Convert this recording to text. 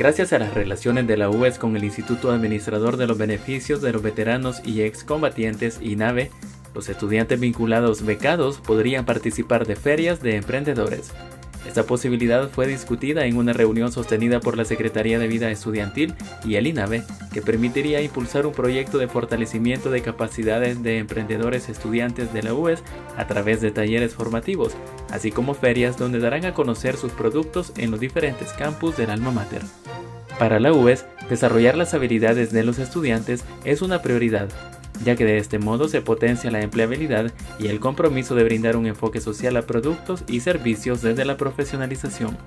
Gracias a las relaciones de la UES con el Instituto Administrador de los Beneficios de los Veteranos y Excombatientes INAVE, los estudiantes vinculados becados podrían participar de ferias de emprendedores. Esta posibilidad fue discutida en una reunión sostenida por la Secretaría de Vida Estudiantil y el INAVE, que permitiría impulsar un proyecto de fortalecimiento de capacidades de emprendedores estudiantes de la UES a través de talleres formativos, así como ferias donde darán a conocer sus productos en los diferentes campus del alma mater. Para la UES, desarrollar las habilidades de los estudiantes es una prioridad, ya que de este modo se potencia la empleabilidad y el compromiso de brindar un enfoque social a productos y servicios desde la profesionalización.